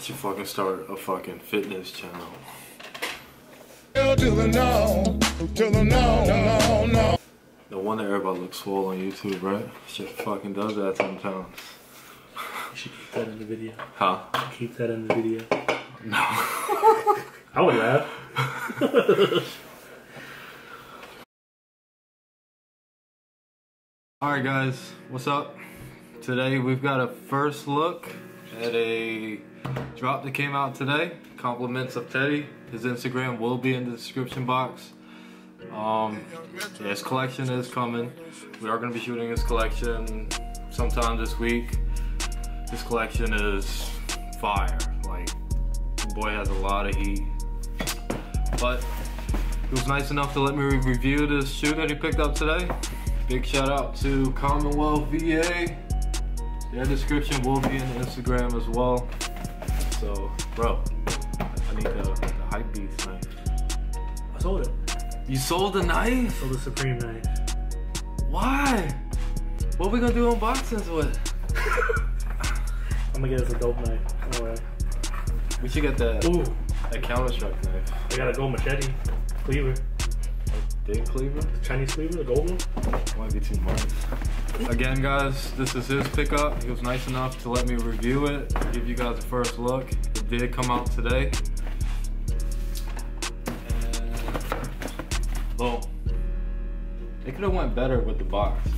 should fucking start a fucking fitness channel. The no, to the no, no, no. No wonder everybody looks swole on YouTube, right? Shit fucking does that sometimes. You should keep that in the video. Huh? Keep that in the video. No. I would laugh. Alright guys, what's up? Today we've got a first look at a drop that came out today. Compliments of Teddy. His Instagram will be in the description box. Um, yeah, his collection is coming. We are going to be shooting his collection sometime this week. His collection is fire. Like, the boy has a lot of heat. But he was nice enough to let me review this shoe that he picked up today. Big shout out to Commonwealth VA. Their description will be in the Instagram as well. So, bro, I need the, the hype beast knife. I sold it. You sold the knife? Sold the Supreme knife. Why? What we gonna do unboxings with? I'm gonna get us a dope knife. We should get that, Ooh, that Counter Strike knife. I got a gold machete. Cleaver. Big cleaver? The Chinese cleaver, the gold one. Might be too much. Again, guys, this is his pickup. He was nice enough to let me review it, give you guys a first look. It did come out today. And, well, it could have went better with the box.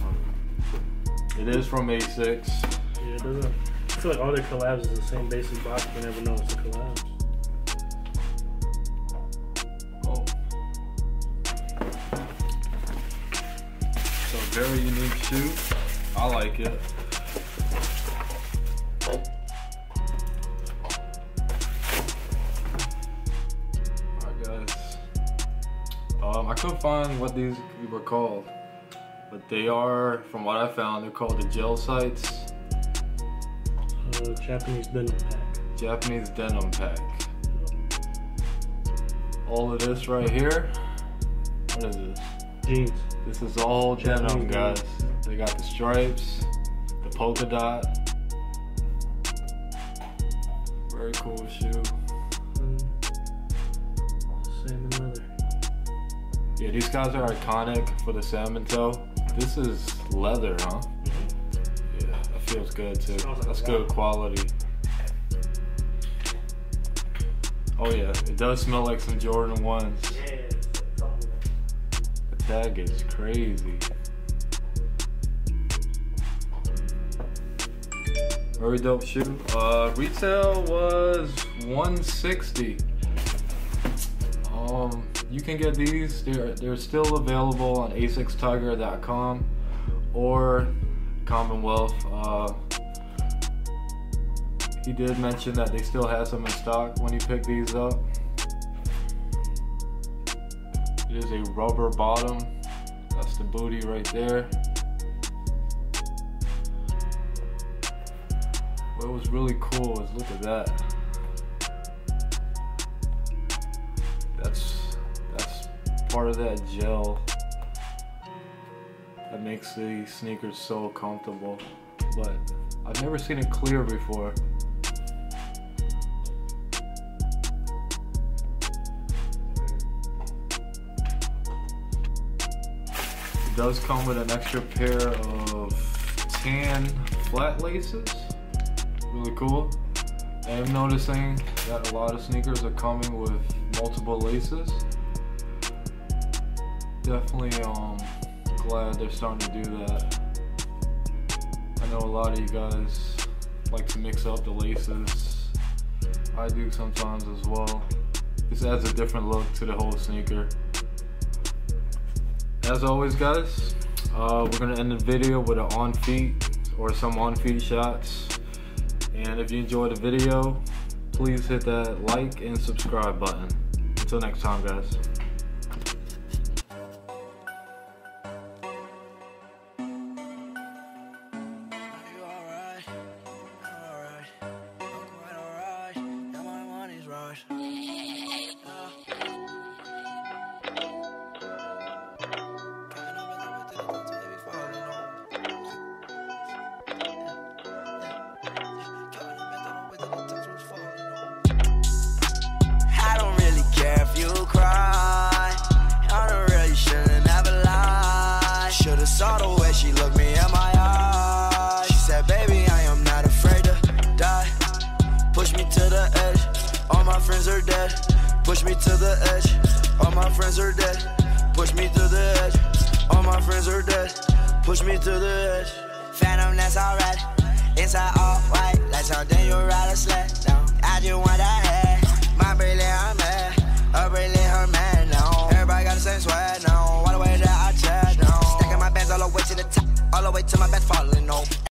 It is from Asics. Yeah, it doesn't. I feel like all their collabs is the same basic box. You never know it's a collab. Very unique shoe. I like it. Alright guys. Um, I couldn't find what these were called. But they are, from what I found, they're called the Gel Sights. Uh, Japanese denim pack. Japanese denim pack. All of this right here. What is this? Jeans. This is all Denim, guys. They got the stripes, the polka dot. Very cool shoe. Salmon leather. Yeah, these guys are iconic for the salmon toe. This is leather, huh? Yeah, that feels good too. That's good quality. Oh yeah, it does smell like some Jordan 1s. That is crazy. Very dope shoe. Uh, retail was 160. Um, you can get these. They're, they're still available on asics.tiger.com or Commonwealth. Uh, he did mention that they still had some in stock when he picked these up. It is a rubber bottom. That's the booty right there. What was really cool is look at that. That's that's part of that gel that makes the sneakers so comfortable. But I've never seen it clear before. Does come with an extra pair of tan flat laces. Really cool. I am noticing that a lot of sneakers are coming with multiple laces. Definitely um glad they're starting to do that. I know a lot of you guys like to mix up the laces. I do sometimes as well. This adds a different look to the whole sneaker. As always guys, uh, we're gonna end the video with an on feet or some on feet shots. And if you enjoyed the video, please hit that like and subscribe button. Until next time guys. saw the way she looked me in my eyes. She said, baby, I am not afraid to die. Push me to the edge, all my friends are dead. Push me to the edge, all my friends are dead. Push me to the edge, all my friends are dead. Push me to the edge. Phantom, that's alright. Inside all white, like something you ride a sled down.